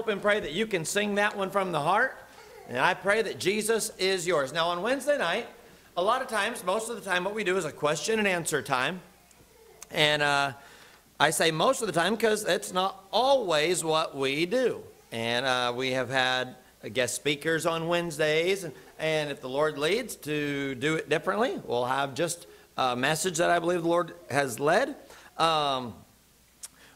hope and pray that you can sing that one from the heart. And I pray that Jesus is yours. Now, on Wednesday night, a lot of times, most of the time, what we do is a question and answer time. And uh, I say most of the time because it's not always what we do. And uh, we have had guest speakers on Wednesdays. And, and if the Lord leads to do it differently, we'll have just a message that I believe the Lord has led. Um,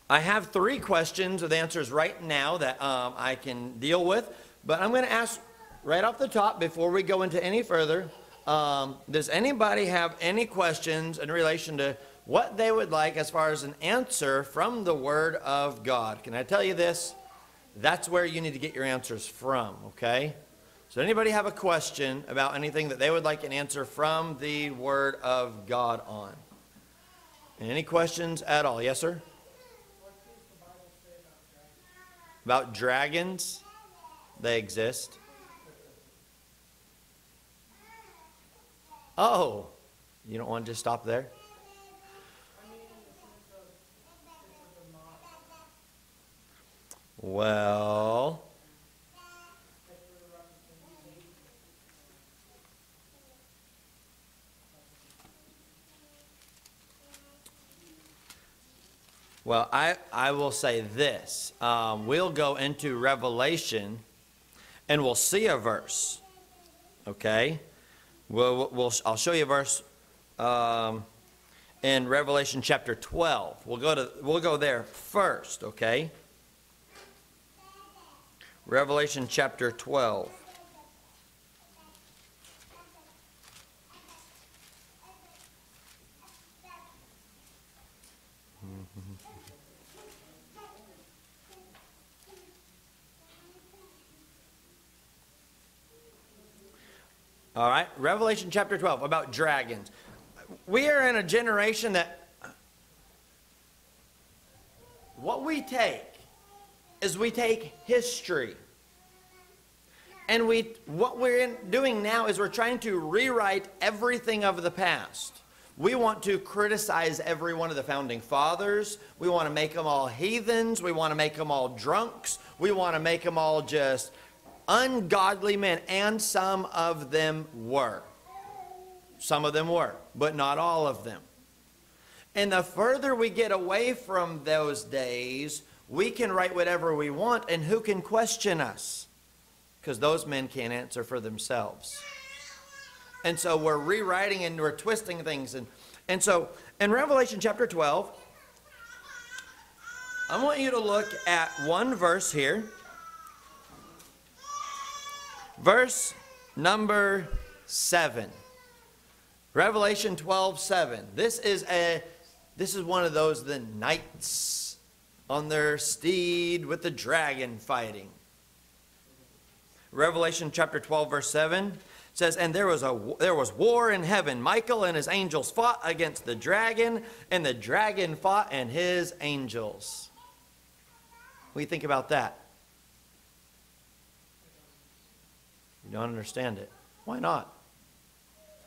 I have three questions with answers right now that um, I can deal with, but I'm going to ask right off the top before we go into any further. Um, does anybody have any questions in relation to what they would like as far as an answer from the Word of God? Can I tell you this? That's where you need to get your answers from, okay? So, anybody have a question about anything that they would like an answer from the Word of God on? Any questions at all? Yes, sir? About dragons? They exist. Oh, you don't want to just stop there? Well, Well, I, I will say this. Um, we'll go into Revelation and we'll see a verse. Okay? We'll, we'll, I'll show you a verse um, in Revelation chapter 12. We'll go, to, we'll go there first, okay? Revelation chapter 12. All right, Revelation chapter 12 about dragons. We are in a generation that what we take is we take history. And we what we're doing now is we're trying to rewrite everything of the past. We want to criticize every one of the founding fathers. We want to make them all heathens. We want to make them all drunks. We want to make them all just ungodly men, and some of them were. Some of them were, but not all of them. And the further we get away from those days, we can write whatever we want, and who can question us? Because those men can't answer for themselves. And so we're rewriting and we're twisting things. And, and so in Revelation chapter 12, I want you to look at one verse here. Verse number 7. Revelation 12, 7. This is a this is one of those the knights on their steed with the dragon fighting. Revelation chapter 12, verse 7 says, And there was a there was war in heaven. Michael and his angels fought against the dragon, and the dragon fought and his angels. We think about that? You don't understand it. Why not?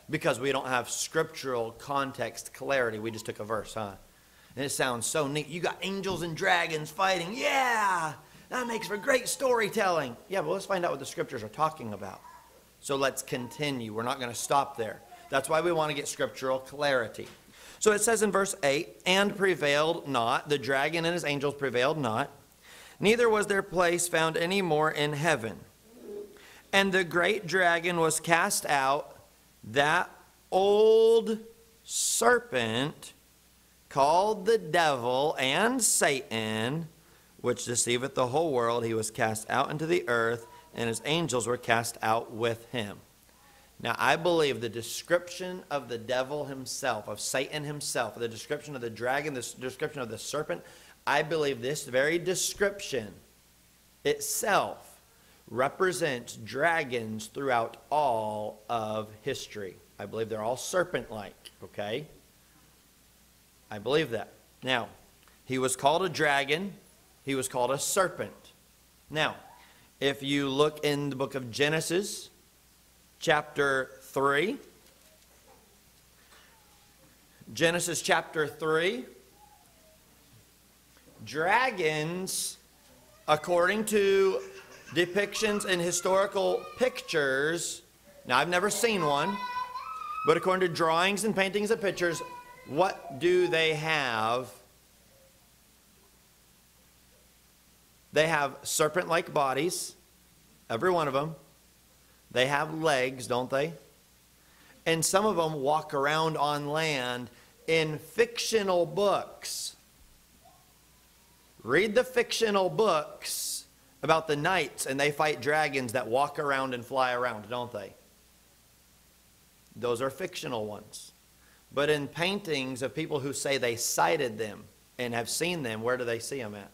Because we don't have scriptural context clarity. We just took a verse, huh? And it sounds so neat. You got angels and dragons fighting. Yeah! That makes for great storytelling. Yeah, but let's find out what the scriptures are talking about. So let's continue. We're not going to stop there. That's why we want to get scriptural clarity. So it says in verse 8, and prevailed not, the dragon and his angels prevailed not, neither was their place found any more in heaven. And the great dragon was cast out, that old serpent called the devil and Satan, which deceiveth the whole world. He was cast out into the earth, and his angels were cast out with him. Now, I believe the description of the devil himself, of Satan himself, the description of the dragon, the description of the serpent, I believe this very description itself represents dragons throughout all of history. I believe they're all serpent like, okay? I believe that. Now, he was called a dragon, he was called a serpent. Now, if you look in the book of Genesis, chapter 3, Genesis chapter 3, dragons, according to depictions and historical pictures, now I've never seen one, but according to drawings and paintings and pictures, what do they have? They have serpent like bodies, every one of them. They have legs, don't they? And some of them walk around on land in fictional books. Read the fictional books about the knights, and they fight dragons that walk around and fly around, don't they? Those are fictional ones. But in paintings of people who say they sighted them and have seen them, where do they see them at?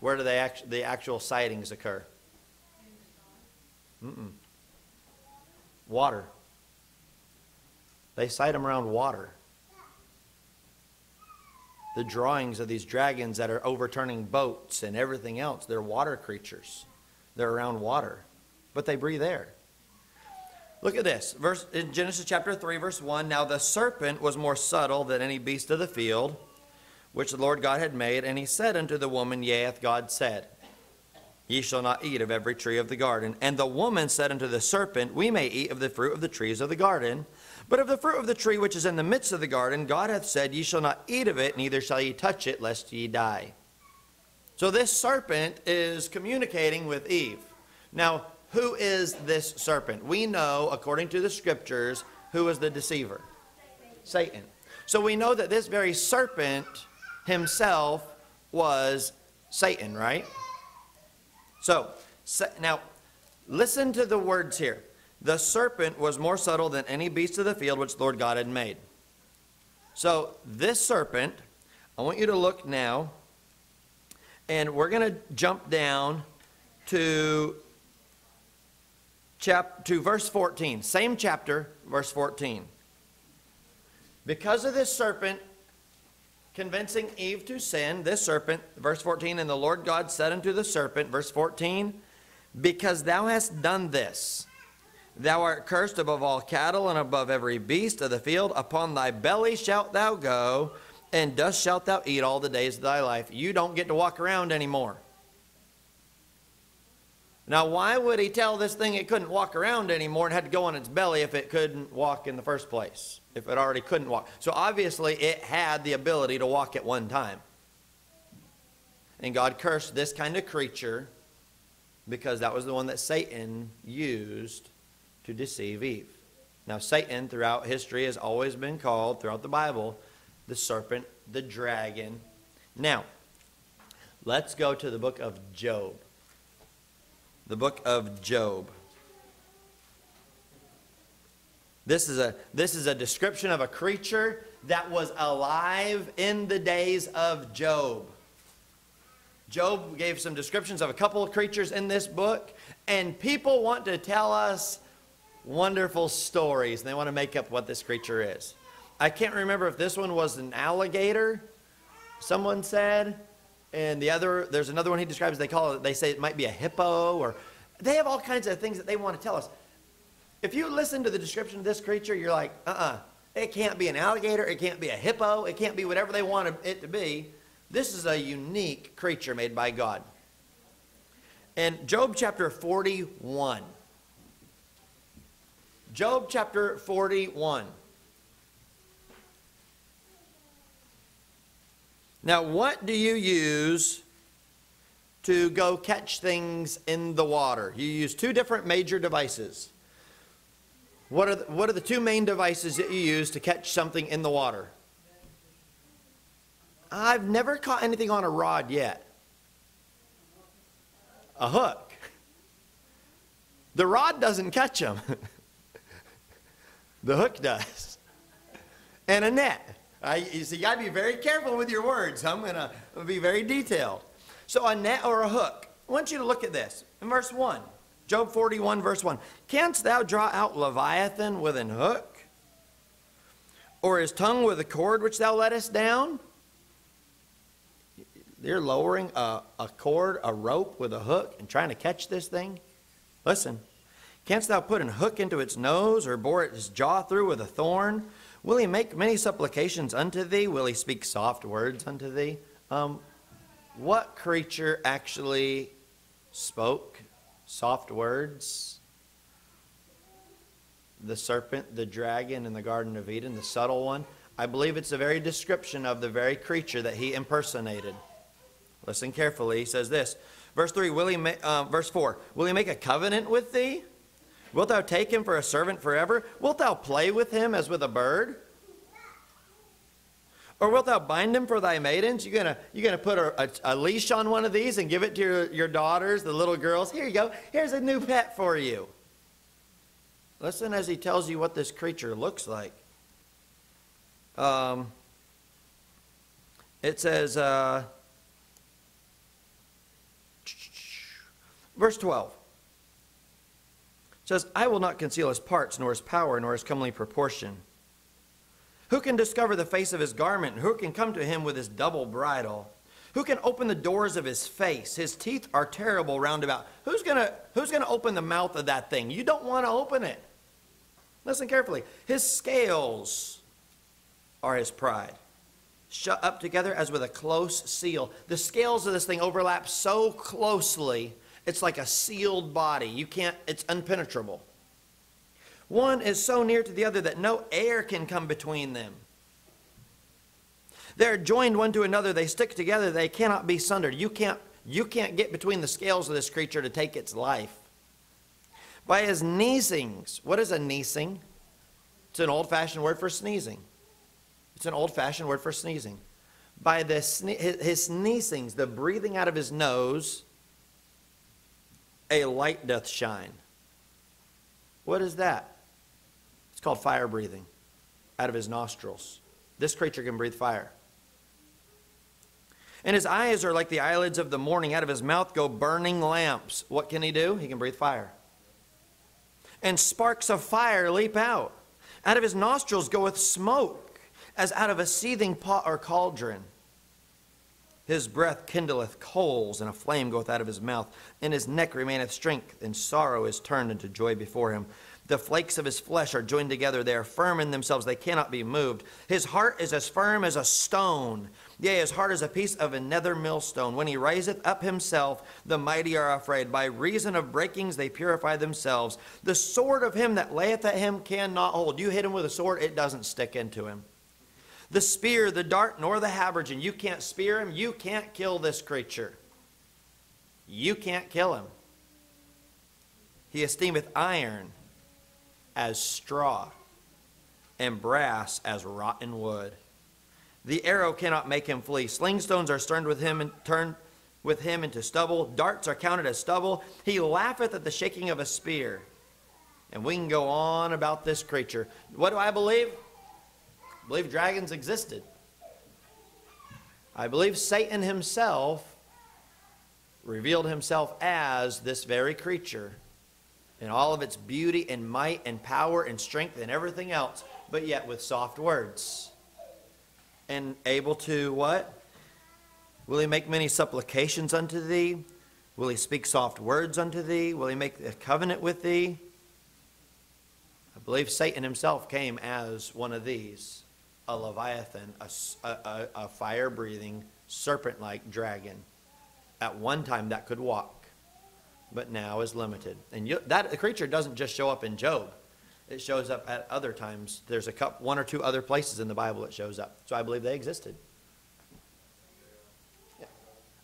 Where do they act- the actual sightings occur? Mm-mm. Water. They sight them around water. The drawings of these dragons that are overturning boats and everything else, they're water creatures. They're around water, but they breathe air. Look at this. Verse in Genesis chapter 3 verse 1, now the serpent was more subtle than any beast of the field which the Lord God had made, and he said unto the woman, Yea, hath God said, Ye shall not eat of every tree of the garden. And the woman said unto the serpent, We may eat of the fruit of the trees of the garden, but of the fruit of the tree which is in the midst of the garden, God hath said, Ye shall not eat of it, neither shall ye touch it, lest ye die. So this serpent is communicating with Eve. Now, who is this serpent? We know, according to the scriptures, who is the deceiver? Satan. So we know that this very serpent himself was Satan, right? So, now, listen to the words here. The serpent was more subtle than any beast of the field which the Lord God had made. So, this serpent, I want you to look now, and we're going to jump down to chap to verse 14. Same chapter, verse 14. Because of this serpent convincing Eve to sin, this serpent, verse 14, and the Lord God said unto the serpent, verse 14, Because thou hast done this, thou art cursed above all cattle and above every beast of the field. Upon thy belly shalt thou go, and dust shalt thou eat all the days of thy life. You don't get to walk around anymore. Now, why would he tell this thing it couldn't walk around anymore and had to go on its belly if it couldn't walk in the first place? If it already couldn't walk. So obviously it had the ability to walk at one time. And God cursed this kind of creature because that was the one that Satan used to deceive Eve. Now, Satan throughout history has always been called, throughout the Bible, the serpent, the dragon. Now, let's go to the book of Job the book of Job. This is a, this is a description of a creature that was alive in the days of Job. Job gave some descriptions of a couple of creatures in this book, and people want to tell us wonderful stories, and they want to make up what this creature is. I can't remember if this one was an alligator, someone said, and the other, there's another one he describes, they call it, they say it might be a hippo, or they have all kinds of things that they want to tell us. If you listen to the description of this creature, you're like, uh uh-uh. uh it can't be an alligator, it can't be a hippo, it can't be whatever they want it to be. This is a unique creature made by God. And Job chapter 41. Job chapter 41. Now, what do you use to go catch things in the water? You use two different major devices. What are the, what are the two main devices that you use to catch something in the water? I've never caught anything on a rod yet. A hook. The rod doesn't catch them. the hook does. And a net. I, you see, you got to be very careful with your words. I'm going to be very detailed. So a net or a hook. I want you to look at this. In verse 1, Job 41, verse 1. Canst thou draw out Leviathan with an hook? Or his tongue with a cord which thou lettest down? They're lowering a, a cord, a rope with a hook and trying to catch this thing? Listen. Canst thou put an hook into its nose or bore its jaw through with a thorn? Will he make many supplications unto thee? Will he speak soft words unto thee? Um, what creature actually spoke soft words? The serpent, the dragon in the Garden of Eden, the subtle one. I believe it's a very description of the very creature that he impersonated. Listen carefully. He says this, verse three. Will he? Ma- uh, verse four. Will he make a covenant with thee? Wilt thou take him for a servant forever? Wilt thou play with him as with a bird? Or wilt thou bind him for thy maidens? You're going you gonna put a, a, a, leash on one of these and give it to your, your daughters, the little girls. Here you go. Here's a new pet for you. Listen as he tells you what this creature looks like. Um, it says, uh, verse 12 says, I will not conceal his parts, nor his power, nor his comely proportion. Who can discover the face of his garment? Who can come to him with his double bridle? Who can open the doors of his face? His teeth are terrible round about. Who's gonna who's gonna open the mouth of that thing? You don't want to open it. Listen carefully. His scales are his pride. Shut up together as with a close seal. The scales of this thing overlap so closely it's like a sealed body. You can't, it's impenetrable. One is so near to the other that no air can come between them. They're joined one to another. They stick together. They cannot be sundered. You can't, you can't get between the scales of this creature to take its life. By his neesings, what is a neesing? It's an old fashioned word for sneezing. It's an old fashioned word for sneezing. By the, his sneezings, the breathing out of his nose, a light doth shine. What is that? It's called fire breathing out of his nostrils. This creature can breathe fire. And his eyes are like the eyelids of the morning. Out of his mouth go burning lamps. What can he do? He can breathe fire. And sparks of fire leap out. Out of his nostrils goeth smoke, as out of a seething pot or cauldron. His breath kindleth coals, and a flame goeth out of his mouth. In his neck remaineth strength, and sorrow is turned into joy before him. The flakes of his flesh are joined together. They are firm in themselves. They cannot be moved. His heart is as firm as a stone. Yea, his heart is a piece of a nether millstone. When he raiseth up himself, the mighty are afraid. By reason of breakings, they purify themselves. The sword of him that layeth at him cannot hold. You hit him with a sword, it doesn't stick into him the spear, the dart, nor the habergeon. You can't spear him. You can't kill this creature. You can't kill him. He esteemeth iron as straw, and brass as rotten wood. The arrow cannot make him flee. Slingstones are turned with him and turned with him into stubble. Darts are counted as stubble. He laugheth at the shaking of a spear. And we can go on about this creature. What do I believe? I believe dragons existed. I believe Satan himself revealed himself as this very creature in all of its beauty and might and power and strength and everything else, but yet with soft words. And able to what? Will he make many supplications unto thee? Will he speak soft words unto thee? Will he make a covenant with thee? I believe Satan himself came as one of these a leviathan, a, a, a fire breathing, serpent like dragon. At one time, that could walk, but now is limited. And you, that creature doesn't just show up in Job, it shows up at other times. There's a cup, one or two other places in the Bible it shows up. So I believe they existed. Yeah.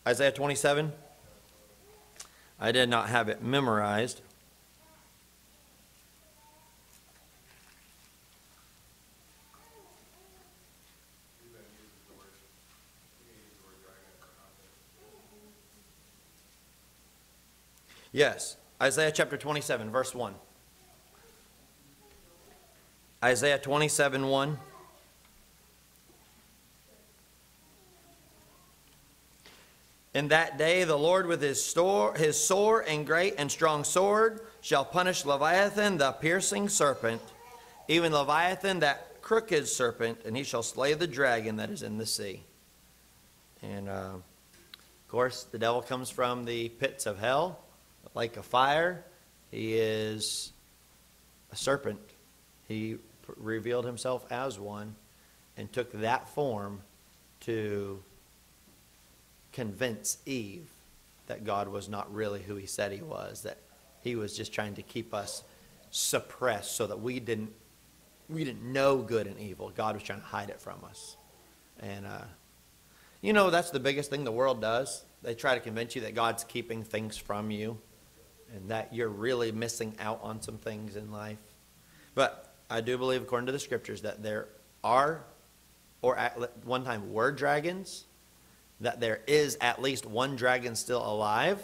Isaiah 27. I did not have it memorized. Yes. Isaiah chapter 27, verse 1. Isaiah 27, 1. In that day, the Lord with his, store, his sore and great and strong sword shall punish Leviathan the piercing serpent, even Leviathan that crooked serpent, and he shall slay the dragon that is in the sea. And uh, of course, the devil comes from the pits of hell like a fire. He is a serpent. He revealed himself as one and took that form to convince Eve that God was not really who he said he was, that he was just trying to keep us suppressed so that we didn't we didn't know good and evil. God was trying to hide it from us. And uh, you know that's the biggest thing the world does. They try to convince you that God's keeping things from you and that you're really missing out on some things in life. But I do believe according to the scriptures that there are or at one time were dragons that there is at least one dragon still alive.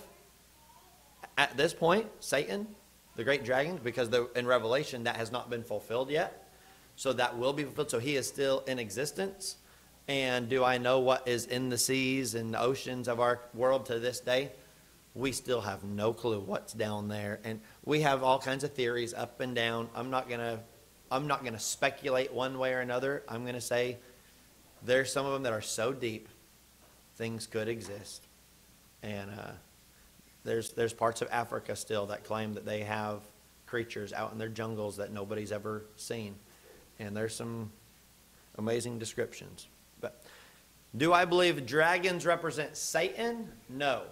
At this point, Satan, the great dragon, because the, in Revelation that has not been fulfilled yet. So that will be fulfilled. So he is still in existence. And do I know what is in the seas and the oceans of our world to this day? We still have no clue what's down there. And we have all kinds of theories up and down. I'm not going to I'm not going to speculate one way or another. I'm going to say there's some of them that are so deep things could exist. And uh, there's, there's parts of Africa still that claim that they have creatures out in their jungles that nobody's ever seen. And there's some amazing descriptions. But do I believe dragons represent Satan? No.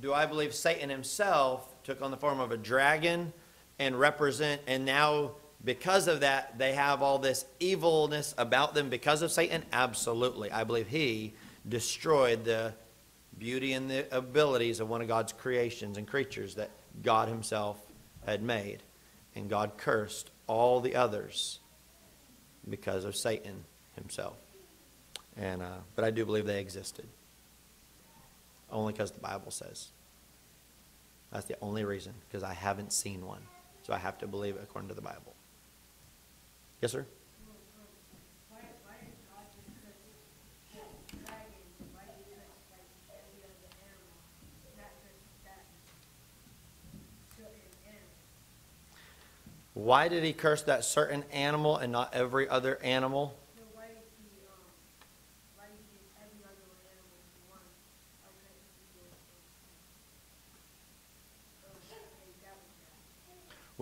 Do I believe Satan himself took on the form of a dragon and represent, and now because of that, they have all this evilness about them because of Satan? Absolutely. I believe he destroyed the beauty and the abilities of one of God's creations and creatures that God Himself had made. And God cursed all the others because of Satan himself. And, uh, but I do believe they existed. Only because the Bible says. That's the only reason, because I haven't seen one. So I have to believe it according to the Bible. Yes, sir? Why did he curse that certain animal and not every other animal?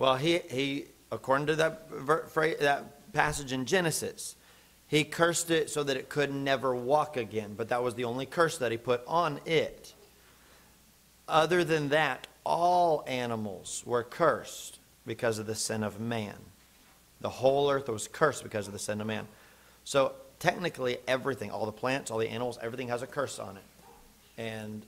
Well, he, he according to that, that passage in Genesis, he cursed it so that it could never walk again. But that was the only curse that he put on it. Other than that, all animals were cursed because of the sin of man. The whole earth was cursed because of the sin of man. So technically, everything, all the plants, all the animals, everything has a curse on it. And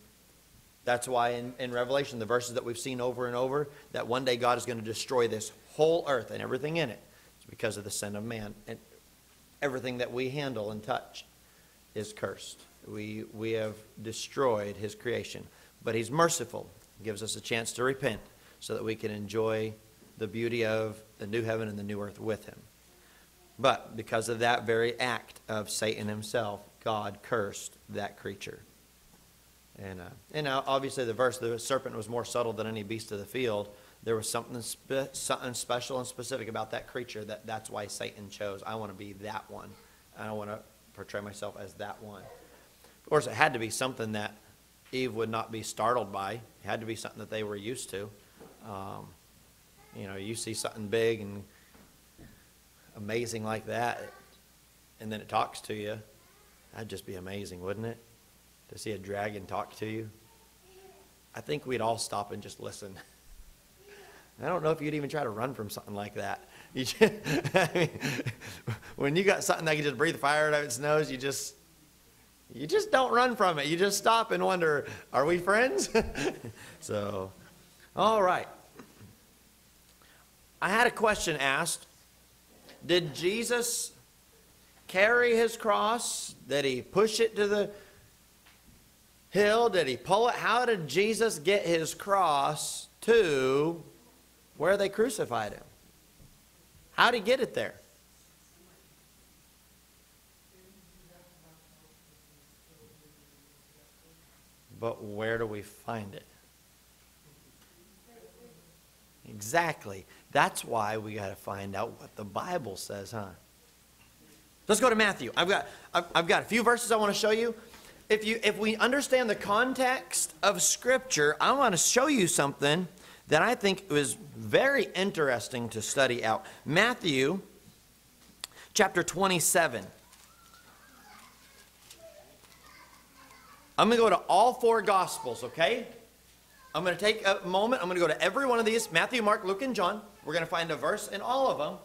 that's why in, in Revelation, the verses that we've seen over and over, that one day God is going to destroy this whole earth and everything in it. It's because of the sin of man. And everything that we handle and touch is cursed. We, we have destroyed his creation. But he's merciful, gives us a chance to repent so that we can enjoy the beauty of the new heaven and the new earth with him. But because of that very act of Satan himself, God cursed that creature. And, uh, and obviously, the verse, the serpent was more subtle than any beast of the field. There was something, spe- something special and specific about that creature that that's why Satan chose. I want to be that one. I want to portray myself as that one. Of course, it had to be something that Eve would not be startled by. It had to be something that they were used to. Um, you know, you see something big and amazing like that, and then it talks to you. That'd just be amazing, wouldn't it? To see a dragon talk to you. I think we'd all stop and just listen. I don't know if you'd even try to run from something like that. You just, I mean, when you got something that can just breathe fire out of its nose, you just you just don't run from it. You just stop and wonder, are we friends? so, all right. I had a question asked. Did Jesus carry his cross? Did he push it to the hill? Did he pull it? How did Jesus get his cross to where they crucified him? How did he get it there? But where do we find it? Exactly. That's why we got to find out what the Bible says, huh? Let's go to Matthew. I've got, I've, I've got a few verses I want to show you. If, you. if we understand the context of Scripture, I want to show you something that I think was very interesting to study out. Matthew chapter 27. I'm going to go to all four Gospels, okay? I'm going to take a moment. I'm going to go to every one of these Matthew, Mark, Luke, and John. We're going to find a verse in all of them.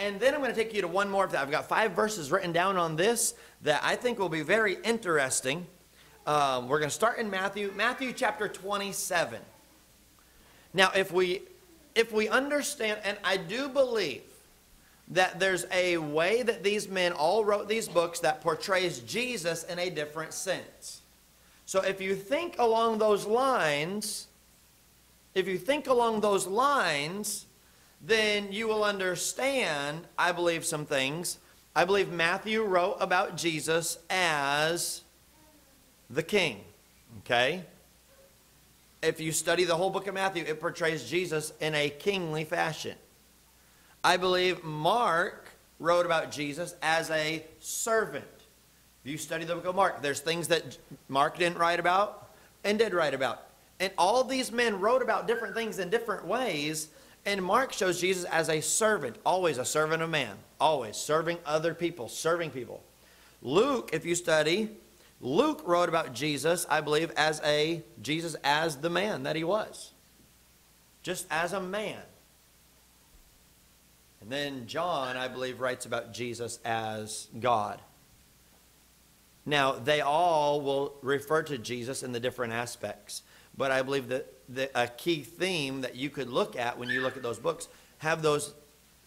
And then I'm going to take you to one more of that. I've got five verses written down on this that I think will be very interesting. Um, we're going to start in Matthew, Matthew chapter 27. Now, if we if we understand, and I do believe that there's a way that these men all wrote these books that portrays Jesus in a different sense. So if you think along those lines, if you think along those lines, then you will understand, I believe, some things. I believe Matthew wrote about Jesus as the king. Okay? If you study the whole book of Matthew, it portrays Jesus in a kingly fashion. I believe Mark wrote about Jesus as a servant. If you study the book of Mark, there's things that Mark didn't write about and did write about. And all these men wrote about different things in different ways. And Mark shows Jesus as a servant, always a servant of man, always serving other people, serving people. Luke, if you study, Luke wrote about Jesus, I believe, as a Jesus as the man that he was. Just as a man. And then John, I believe, writes about Jesus as God. Now, they all will refer to Jesus in the different aspects. But I believe that the, a key theme that you could look at when you look at those books have those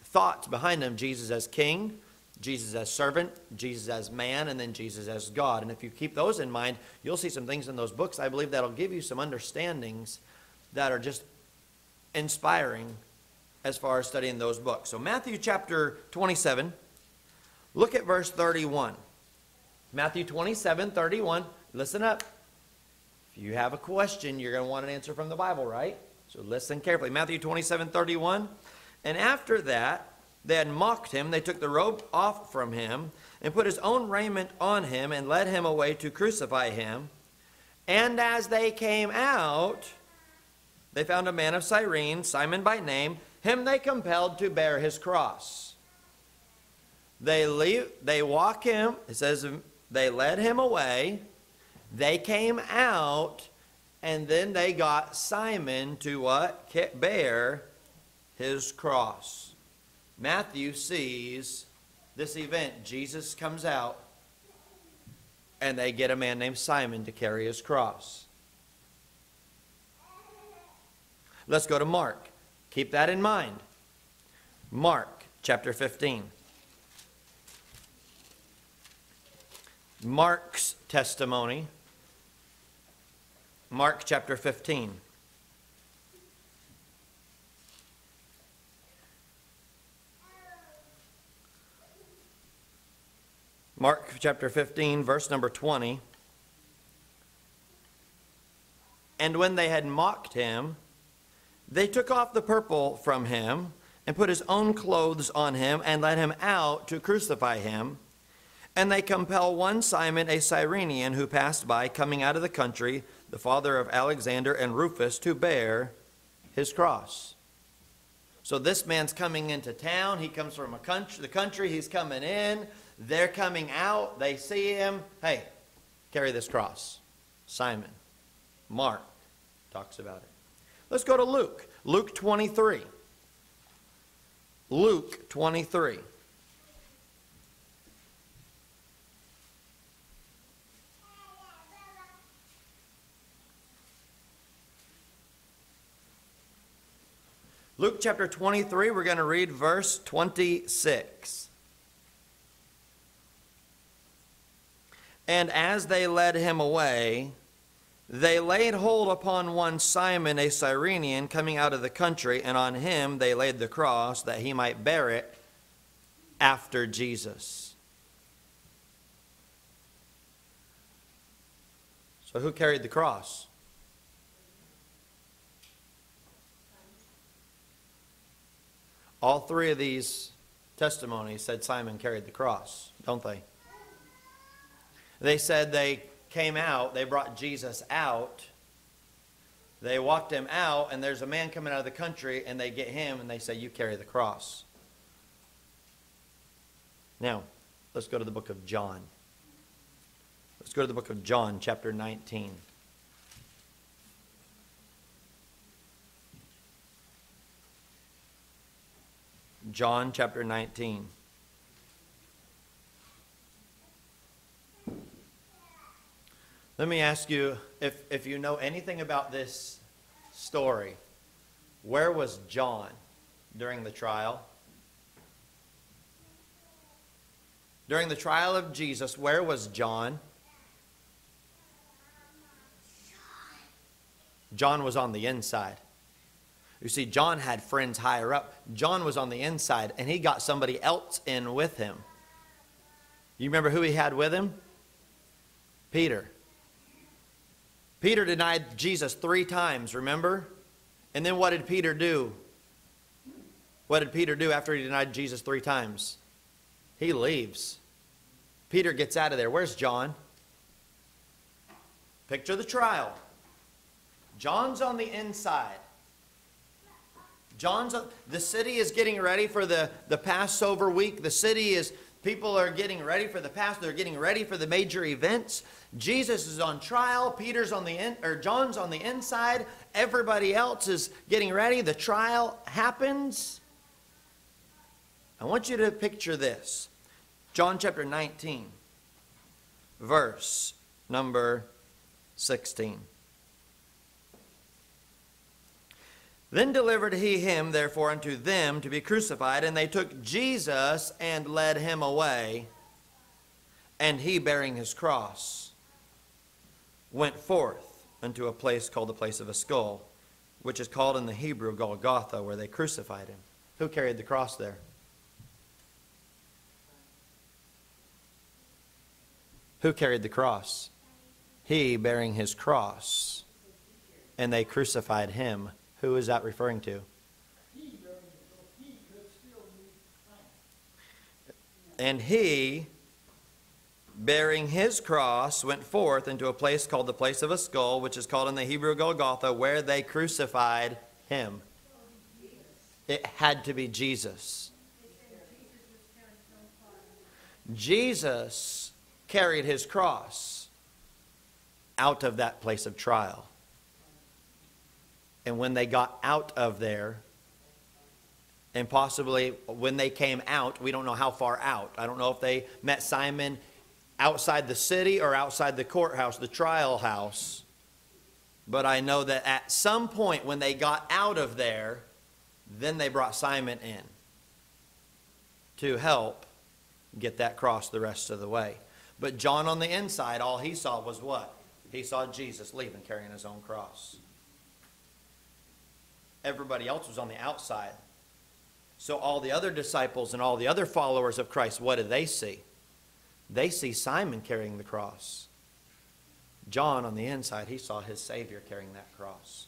thoughts behind them Jesus as king, Jesus as servant, Jesus as man, and then Jesus as God. And if you keep those in mind, you'll see some things in those books I believe that'll give you some understandings that are just inspiring as far as studying those books. So, Matthew chapter 27, look at verse 31. Matthew 27, 31. Listen up. If you have a question, you're going to want an answer from the Bible, right? So listen carefully. Matthew 27, 31. And after that, they had mocked him. They took the robe off from him and put his own raiment on him and led him away to crucify him. And as they came out, they found a man of Cyrene, Simon by name. Him they compelled to bear his cross. They leave, they walk him, it says they led him away they came out and then they got Simon to what? Bear his cross. Matthew sees this event. Jesus comes out and they get a man named Simon to carry his cross. Let's go to Mark. Keep that in mind. Mark chapter 15. Mark's testimony Mark chapter 15. Mark chapter 15, verse number 20. And when they had mocked him, they took off the purple from him and put his own clothes on him and led him out to crucify him. And they compel one Simon, a Cyrenian, who passed by, coming out of the country, the father of Alexander and Rufus, to bear his cross. So this man's coming into town. He comes from a country, the country. He's coming in. They're coming out. They see him. Hey, carry this cross. Simon. Mark talks about it. Let's go to Luke. Luke 23. Luke 23. Luke chapter 23, we're going to read verse 26. And as they led him away, they laid hold upon one Simon, a Cyrenian, coming out of the country, and on him they laid the cross that he might bear it after Jesus. So who carried the cross? All three of these testimonies said Simon carried the cross, don't they? They said they came out, they brought Jesus out. They walked him out, and there's a man coming out of the country, and they get him, and they say, You carry the cross. Now, let's go to the book of John. Let's go to the book of John, chapter 19. John chapter 19. Let me ask you if, if you know anything about this story, where was John during the trial? During the trial of Jesus, where was John? John was on the inside. You see, John had friends higher up. John was on the inside, and he got somebody else in with him. You remember who he had with him? Peter. Peter denied Jesus three times, remember? And then what did Peter do? What did Peter do after he denied Jesus three times? He leaves. Peter gets out of there. Where's John? Picture the trial. John's on the inside. John's the city is getting ready for the, the Passover week. The city is People are getting ready for the past. They're getting ready for the major events. Jesus is on trial. Peter's on the in, or John's on the inside. Everybody else is getting ready. The trial happens. I want you to picture this. John chapter 19, verse number 16. Then delivered he him, therefore, unto them to be crucified. And they took Jesus and led him away. And he, bearing his cross, went forth unto a place called the place of a skull, which is called in the Hebrew Golgotha, where they crucified him. Who carried the cross there? Who carried the cross? He bearing his cross. And they crucified him. Who is that referring to? And he, bearing his cross, went forth into a place called the place of a skull, which is called in the Hebrew Golgotha, where they crucified him. It had to be Jesus. Jesus carried his cross out of that place of trial. And when they got out of there, and possibly when they came out, we don't know how far out. I don't know if they met Simon outside the city or outside the courthouse, the trial house. But I know that at some point when they got out of there, then they brought Simon in to help get that cross the rest of the way. But John on the inside, all he saw was what? He saw Jesus leaving carrying his own cross. Everybody else was on the outside. So all the other disciples and all the other followers of Christ, what do they see? They see Simon carrying the cross. John on the inside, he saw his Savior carrying that cross.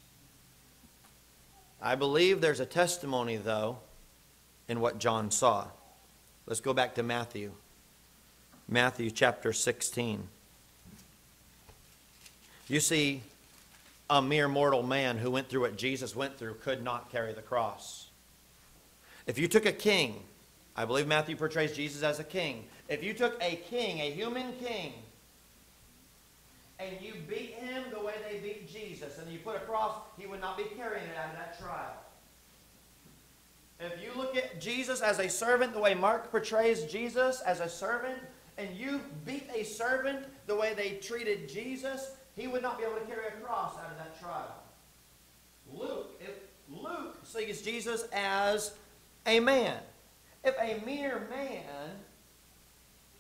I believe there's a testimony, though, in what John saw. Let's go back to Matthew. Matthew chapter 16. You see, a mere mortal man who went through what Jesus went through could not carry the cross. If you took a king, I believe Matthew portrays Jesus as a king. If you took a king, a human king, and you beat him the way they beat Jesus, and you put a cross, he would not be carrying it out of that trial. If you look at Jesus as a servant, the way Mark portrays Jesus as a servant, and you beat a servant the way they treated Jesus, he would not be able to carry a cross out of that trial. Luke, if Luke sees Jesus as a man, if a mere man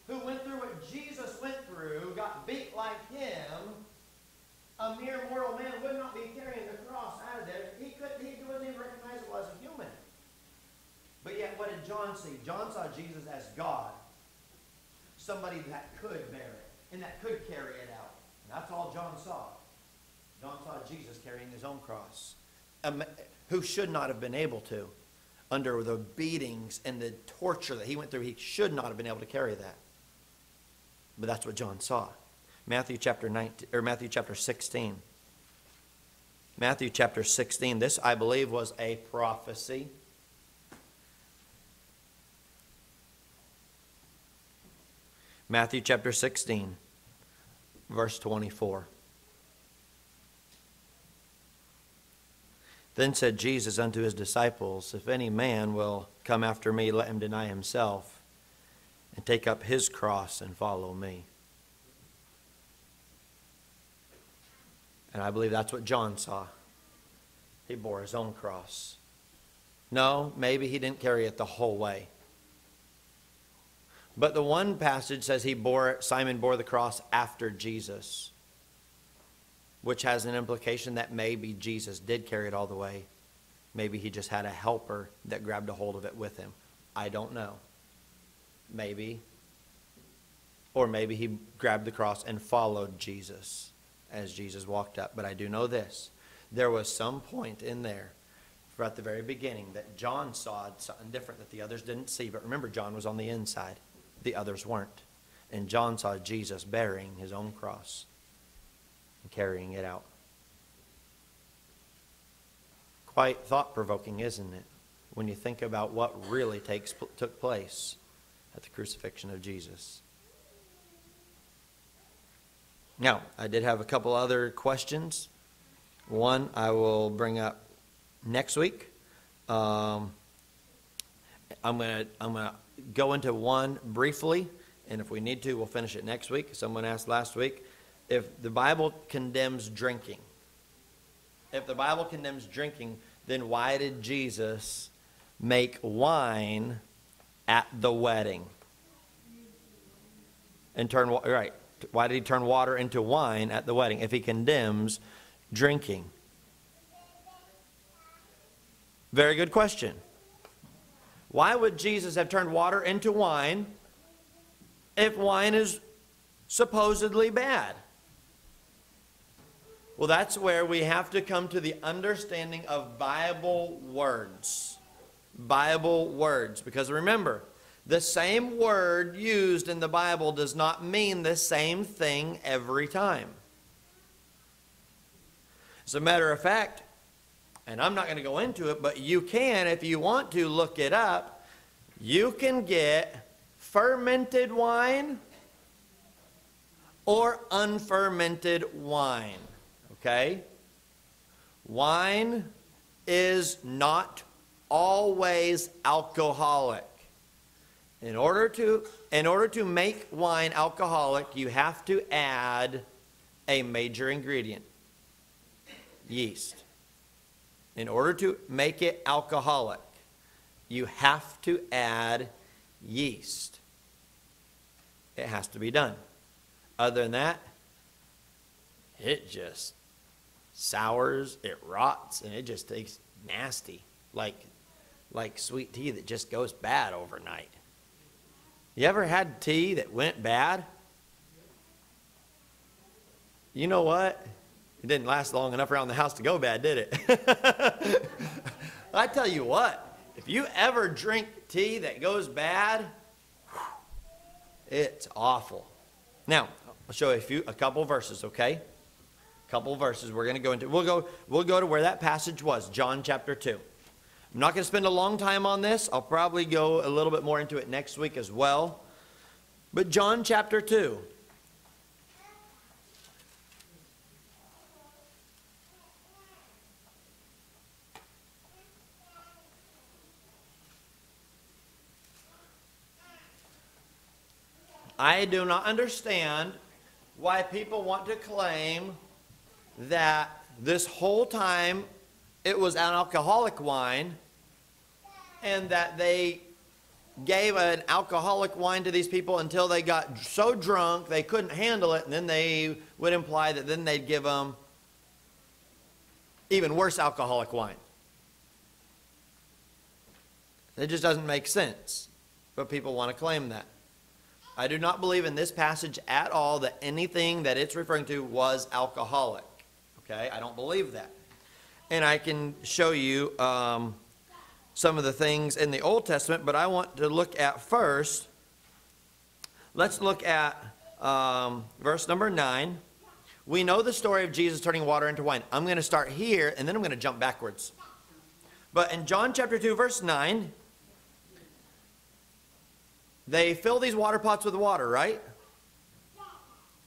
who went through what Jesus went through got beat like him, a mere mortal man would not be carrying the cross out of there. He couldn't, he wouldn't even recognize it as a human. But yet, what did John see? John saw Jesus as God, somebody that could bear it and that could carry it out. That's all John saw. John saw Jesus carrying his own cross, um, who should not have been able to. Under the beatings and the torture that he went through, he should not have been able to carry that. But that's what John saw. Matthew chapter 19, or Matthew chapter 16. Matthew chapter 16. This, I believe, was a prophecy. Matthew chapter 16, verse 24. Then said Jesus unto his disciples, If any man will come after me, let him deny himself and take up his cross and follow me. And I believe that's what John saw. He bore his own cross. No, maybe he didn't carry it the whole way. But the one passage says he bore Simon bore the cross after Jesus which has an implication that maybe Jesus did carry it all the way. Maybe he just had a helper that grabbed a hold of it with him. I don't know. Maybe. Or maybe he grabbed the cross and followed Jesus as Jesus walked up. But I do know this there was some point in there at the very beginning that John saw something different that the others didn't see. But remember, John was on the inside, the others weren't. And John saw Jesus bearing his own cross and carrying it out. Quite thought provoking, isn't it? When you think about what really takes, took place at the crucifixion of Jesus. Now, I did have a couple other questions. One I will bring up next week. Um, I'm going to I'm gonna go into one briefly, and if we need to, we'll finish it next week. Someone asked last week if the Bible condemns drinking, if the Bible condemns drinking, then why did Jesus make wine at the wedding? And turn right. Why did he turn water into wine at the wedding if he condemns drinking? Very good question. Why would Jesus have turned water into wine if wine is supposedly bad? Well, that's where we have to come to the understanding of Bible words. Bible words. Because remember, the same word used in the Bible does not mean the same thing every time. As a matter of fact, and I'm not going to go into it, but you can, if you want to, look it up. You can get fermented wine or unfermented wine. Okay? Wine is not always alcoholic. In order to in order to make wine alcoholic, you have to add a major ingredient. Yeast. In order to make it alcoholic, you have to add yeast. It has to be done. Other than that, it just sours, it rots, and it just tastes nasty, like like sweet tea that just goes bad overnight. You ever had tea that went bad? You know what? It didn't last long enough around the house to go bad, did it? I tell you what, if you ever drink tea that goes bad, it's awful. Now, I'll show you a few a couple verses, okay? A couple verses we're going to go into. We'll go, we'll go to where that passage was, John chapter 2. I'm not going to spend a long time on this. I'll probably go a little bit more into it next week as well. But John chapter 2. I do not understand why people want to claim that this whole time it was an alcoholic wine and that they gave an alcoholic wine to these people until they got so drunk they couldn't handle it and then they would imply that then they'd give them even worse alcoholic wine. It just doesn't make sense but people want to claim that I do not believe in this passage at all that anything that it's referring to was alcoholic. Okay, I don't believe that. And I can show you um, some of the things in the Old Testament, but I want to look at first, let's look at um, verse number 9. We know the story of Jesus turning water into wine. I'm going to start here, and then I'm going to jump backwards. But in John chapter 2, verse 9, they fill these water pots with water, right?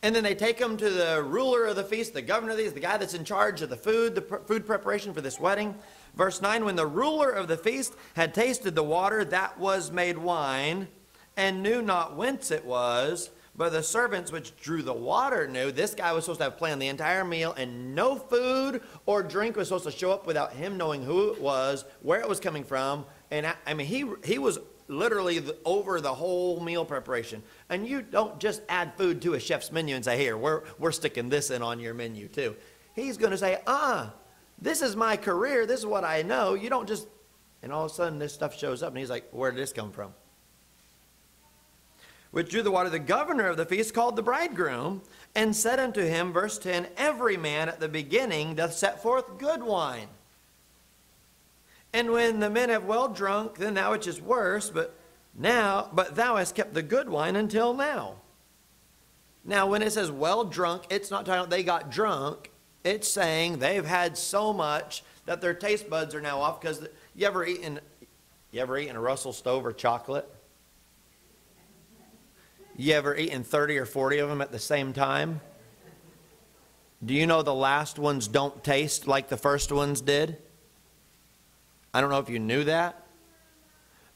And then they take them to the ruler of the feast, the governor of these, the guy that's in charge of the food, the pr- food preparation for this wedding. Verse 9 When the ruler of the feast had tasted the water that was made wine, and knew not whence it was, but the servants which drew the water knew, this guy was supposed to have planned the entire meal, and no food or drink was supposed to show up without him knowing who it was, where it was coming from. And I, I mean, he, he was literally the, over the whole meal preparation. And you don't just add food to a chef's menu and say, here, we're, we're sticking this in on your menu too. He's going to say, ah, this is my career. This is what I know. You don't just, and all of a sudden this stuff shows up and he's like, where did this come from? Which drew the water, the governor of the feast called the bridegroom and said unto him, verse 10, Every man at the beginning doth set forth good wine and when the men have well drunk, then that which is worse, but now, but thou hast kept the good wine until now. Now, when it says well drunk, it's not talking about they got drunk. It's saying they've had so much that their taste buds are now off. Because you ever eaten, you ever eaten a Russell Stover chocolate? You ever eaten 30 or 40 of them at the same time? Do you know the last ones don't taste like the first ones did? I don't know if you knew that,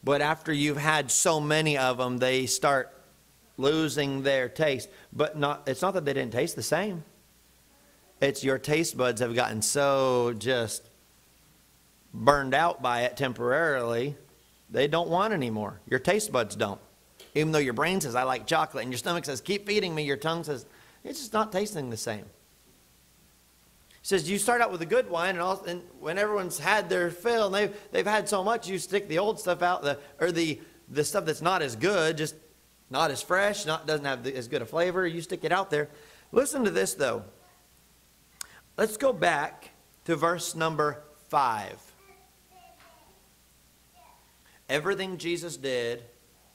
but after you've had so many of them, they start losing their taste. But not, it's not that they didn't taste the same. It's your taste buds have gotten so just burned out by it temporarily, they don't want anymore. Your taste buds don't. Even though your brain says, I like chocolate, and your stomach says, keep feeding me, your tongue says, it's just not tasting the same. Says you start out with a good wine, and, all, and when everyone's had their fill, and they've, they've had so much, you stick the old stuff out, the, or the, the stuff that's not as good, just not as fresh, not doesn't have the, as good a flavor. You stick it out there. Listen to this though. Let's go back to verse number five. Everything Jesus did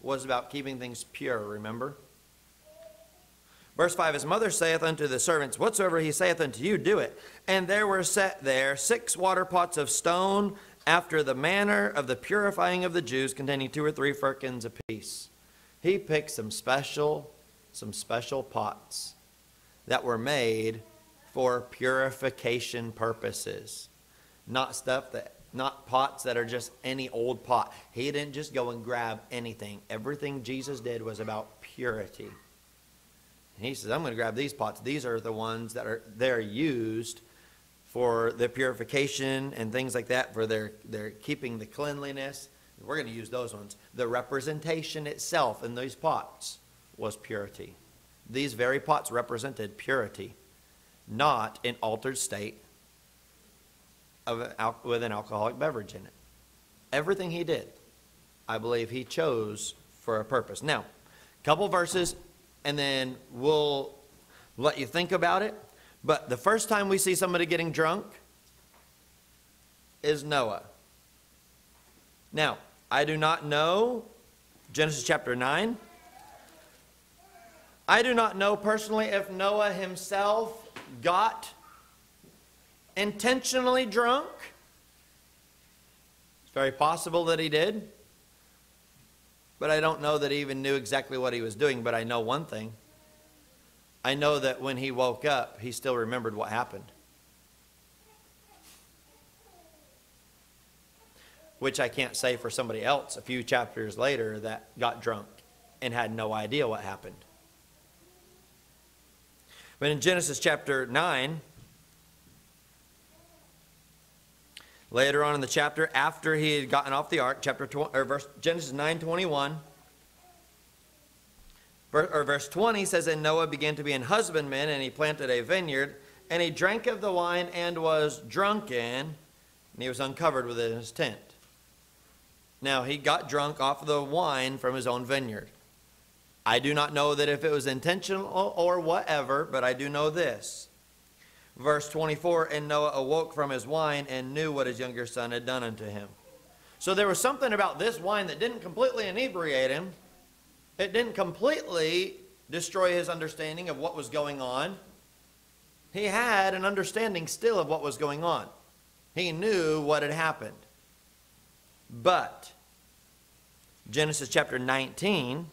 was about keeping things pure. Remember. Verse 5 His mother saith unto the servants, Whatsoever he saith unto you, do it. And there were set there six water pots of stone, after the manner of the purifying of the Jews, containing two or three firkins apiece. He picked some special, some special pots that were made for purification purposes. Not stuff that not pots that are just any old pot. He didn't just go and grab anything. Everything Jesus did was about purity. And he says, I'm going to grab these pots. These are the ones that are they're used for the purification and things like that, for their, their keeping the cleanliness. We're going to use those ones. The representation itself in these pots was purity. These very pots represented purity, not an altered state of an, with an alcoholic beverage in it. Everything he did, I believe he chose for a purpose. Now, a couple verses and then we'll let you think about it. But the first time we see somebody getting drunk is Noah. Now, I do not know Genesis chapter 9. I do not know personally if Noah himself got intentionally drunk. It's very possible that he did. But I don't know that he even knew exactly what he was doing, but I know one thing. I know that when he woke up, he still remembered what happened. Which I can't say for somebody else a few chapters later that got drunk and had no idea what happened. But in Genesis chapter 9, Later on in the chapter, after he had gotten off the ark, chapter 20, or verse, Genesis 9 21, or verse 20 says, And Noah began to be an husbandman, and he planted a vineyard, and he drank of the wine and was drunken, and he was uncovered within his tent. Now, he got drunk off of the wine from his own vineyard. I do not know that if it was intentional or whatever, but I do know this. Verse 24 And Noah awoke from his wine and knew what his younger son had done unto him. So there was something about this wine that didn't completely inebriate him, it didn't completely destroy his understanding of what was going on. He had an understanding still of what was going on. He knew what had happened. But, Genesis chapter 19,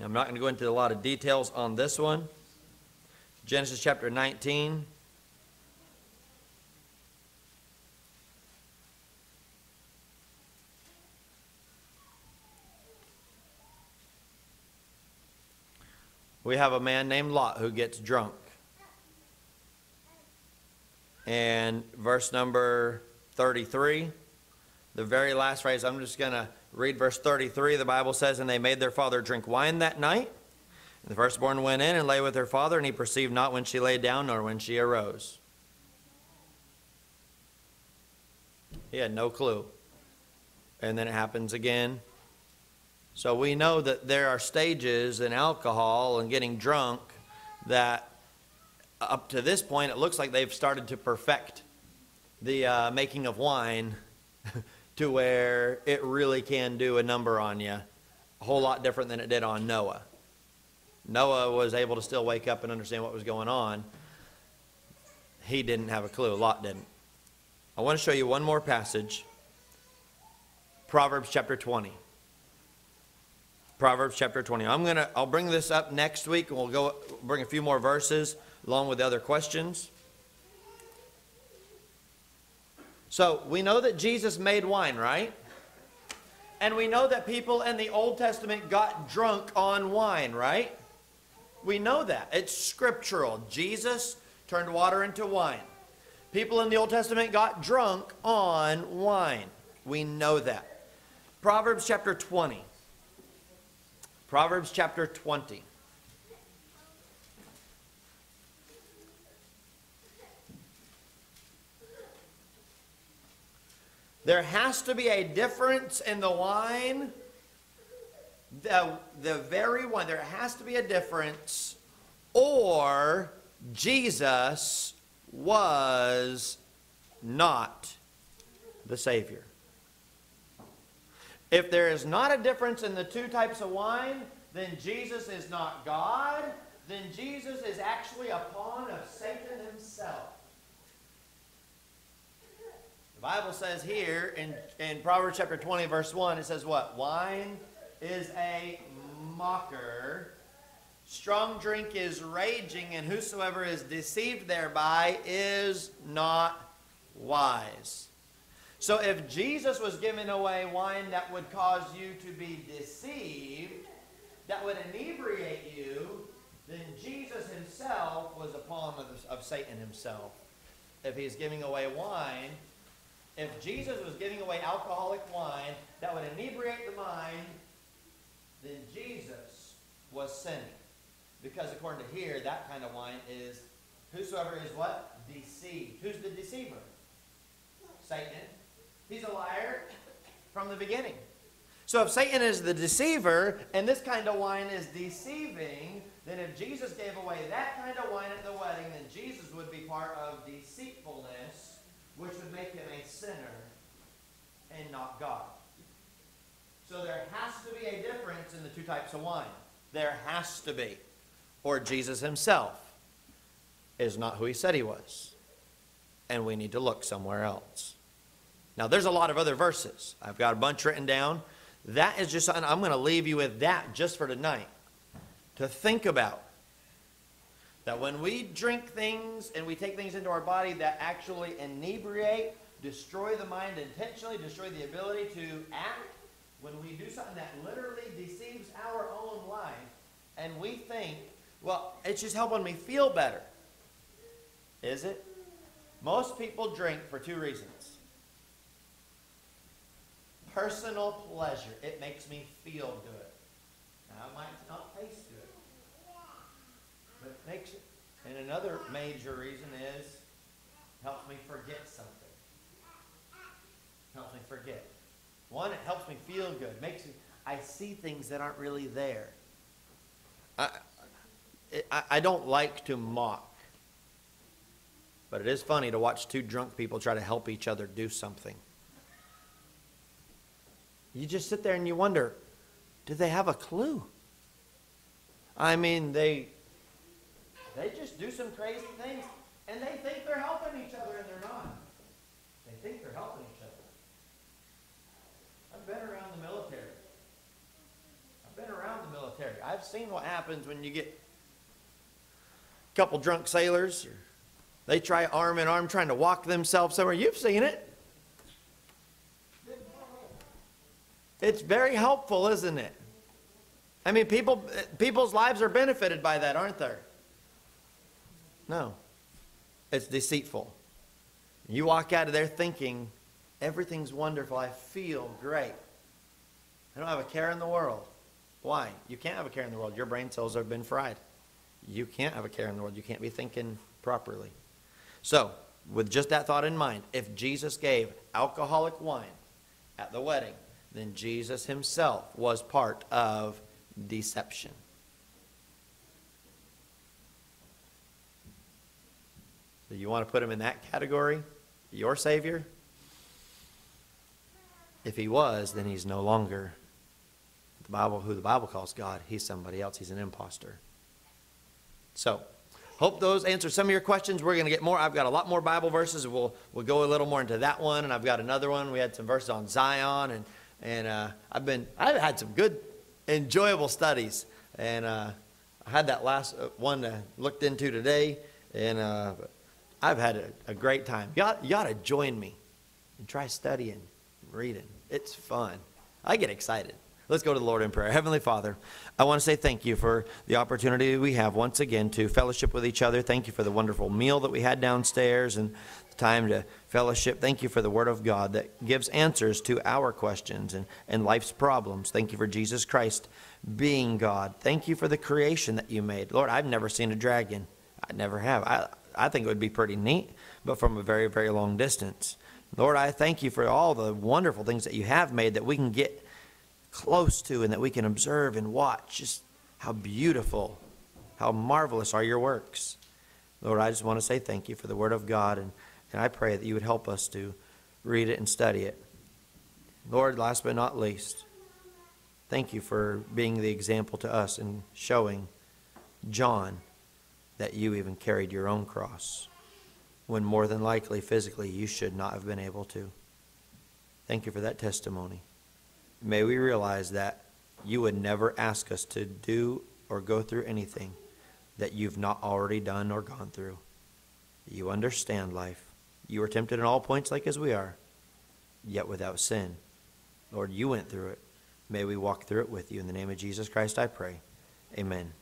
I'm not going to go into a lot of details on this one. Genesis chapter 19. We have a man named Lot who gets drunk. And verse number 33, the very last phrase, I'm just going to read verse 33. The Bible says, And they made their father drink wine that night. And the firstborn went in and lay with her father, and he perceived not when she lay down nor when she arose. He had no clue. And then it happens again. So we know that there are stages in alcohol and getting drunk that up to this point, it looks like they've started to perfect the uh, making of wine to where it really can do a number on you, a whole lot different than it did on Noah. Noah was able to still wake up and understand what was going on. He didn't have a clue. Lot didn't. I want to show you one more passage Proverbs chapter 20. Proverbs chapter 20. I'm going to I'll bring this up next week and we'll go bring a few more verses along with the other questions. So we know that Jesus made wine, right? And we know that people in the Old Testament got drunk on wine, right? We know that. It's scriptural. Jesus turned water into wine. People in the Old Testament got drunk on wine. We know that. Proverbs chapter 20. Proverbs chapter 20. There has to be a difference in the wine. The, the very one, there has to be a difference, or Jesus was not the Savior. If there is not a difference in the two types of wine, then Jesus is not God. Then Jesus is actually a pawn of Satan himself. Bible says here in, in Proverbs chapter 20, verse 1, it says what? Wine is a mocker. Strong drink is raging, and whosoever is deceived thereby is not wise. So if Jesus was giving away wine that would cause you to be deceived, that would inebriate you, then Jesus himself was a pawn of, of Satan himself. If he's giving away wine if Jesus was giving away alcoholic wine that would inebriate the mind, then Jesus was sinning. Because according to here, that kind of wine is whosoever is what? Deceived. Who's the deceiver? Satan. He's a liar from the beginning. So if Satan is the deceiver and this kind of wine is deceiving, then if Jesus gave away that kind of wine at the wedding, then Jesus would be part of deceitfulness which would make him a sinner and not God. So there has to be a difference in the two types of wine. There has to be. Or Jesus himself is not who he said he was. And we need to look somewhere else. Now, there's a lot of other verses. I've got a bunch written down. That is just, I'm going to leave you with that just for tonight to think about. That when we drink things and we take things into our body that actually inebriate, destroy the mind intentionally, destroy the ability to act, when we do something that literally deceives our own life, and we think, well, it's just helping me feel better. Is it? Most people drink for two reasons personal pleasure. It makes me feel good. Now, it might not makes it. And another major reason is helps me forget something. Helps me forget. One, it helps me feel good. Makes me, I see things that aren't really there. I, I, I don't like to mock. But it is funny to watch two drunk people try to help each other do something. You just sit there and you wonder, do they have a clue? I mean, they they just do some crazy things and they think they're helping each other and they're not. They think they're helping each other. I've been around the military. I've been around the military. I've seen what happens when you get a couple drunk sailors. They try arm in arm trying to walk themselves somewhere. You've seen it. It's very helpful, isn't it? I mean, people, people's lives are benefited by that, aren't there? No. It's deceitful. You walk out of there thinking, everything's wonderful. I feel great. I don't have a care in the world. Why? You can't have a care in the world. Your brain cells have been fried. You can't have a care in the world. You can't be thinking properly. So, with just that thought in mind, if Jesus gave alcoholic wine at the wedding, then Jesus himself was part of deception. Do you want to put him in that category? Your Savior? If he was, then he's no longer the Bible, who the Bible calls God. He's somebody else. He's an impostor. So, hope those answer some of your questions. We're going to get more. I've got a lot more Bible verses. We'll we'll go a little more into that one, and I've got another one. We had some verses on Zion, and and uh, I've been I've had some good, enjoyable studies, and uh, I had that last uh, one I looked into today, and uh, I've had a, a great time. You ought to join me and try studying, reading. It's fun. I get excited. Let's go to the Lord in prayer. Heavenly Father, I want to say thank you for the opportunity we have once again to fellowship with each other. Thank you for the wonderful meal that we had downstairs and the time to fellowship. Thank you for the Word of God that gives answers to our questions and, and life's problems. Thank you for Jesus Christ being God. Thank you for the creation that you made. Lord, I've never seen a dragon. I never have. I, I think it would be pretty neat, but from a very, very long distance. Lord, I thank you for all the wonderful things that you have made that we can get close to and that we can observe and watch. Just how beautiful, how marvelous are your works. Lord, I just want to say thank you for the Word of God, and, and I pray that you would help us to read it and study it. Lord, last but not least, thank you for being the example to us and showing John that you even carried your own cross when more than likely physically you should not have been able to. Thank you for that testimony. May we realize that you would never ask us to do or go through anything that you've not already done or gone through. You understand life. You are tempted in all points like as we are, yet without sin. Lord, you went through it. May we walk through it with you. In the name of Jesus Christ, I pray. Amen.